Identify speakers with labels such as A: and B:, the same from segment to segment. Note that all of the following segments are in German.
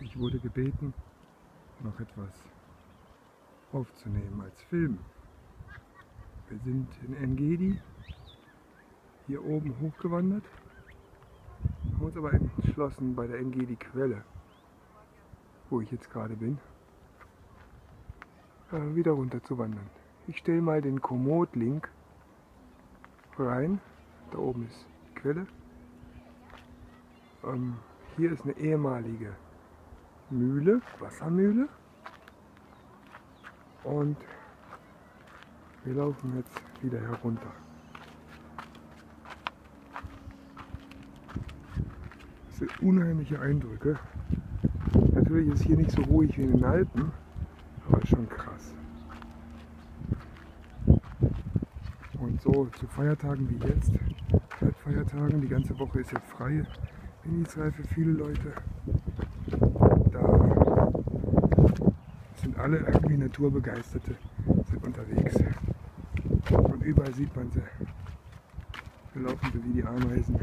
A: Ich wurde gebeten, noch etwas aufzunehmen als Film. Wir sind in Engedi hier oben hochgewandert, haben uns aber entschlossen bei der Engedi Quelle, wo ich jetzt gerade bin, äh, wieder runter zu wandern. Ich stelle mal den Komoot-Link rein. Da oben ist die Quelle. Ähm, hier ist eine ehemalige Mühle, Wassermühle. Und wir laufen jetzt wieder herunter. Das sind unheimliche Eindrücke. Natürlich ist hier nicht so ruhig wie in den Alpen, aber schon krass. Und so zu Feiertagen wie jetzt, Feiertagen, die ganze Woche ist jetzt frei in Israel für viele Leute. Da sind alle irgendwie Naturbegeisterte, sind unterwegs. Und überall sieht man sie. Wir laufen so wie die Ameisen.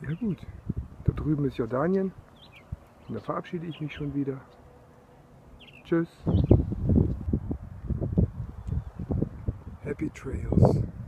A: Ja gut, da drüben ist Jordanien. Und da verabschiede ich mich schon wieder. Tschüss. Happy Trails.